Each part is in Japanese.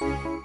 you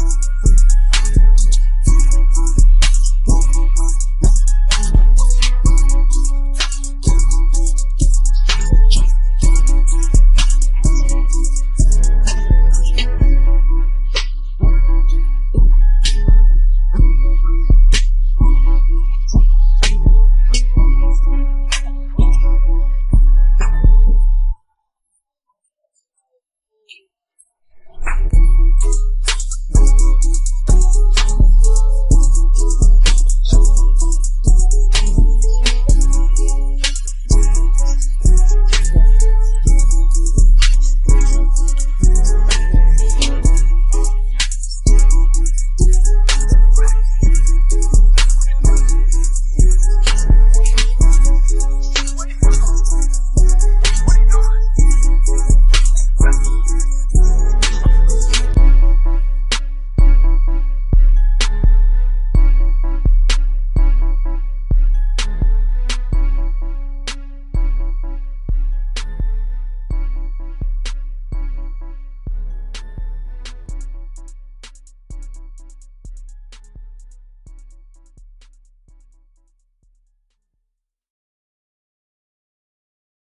Ooh.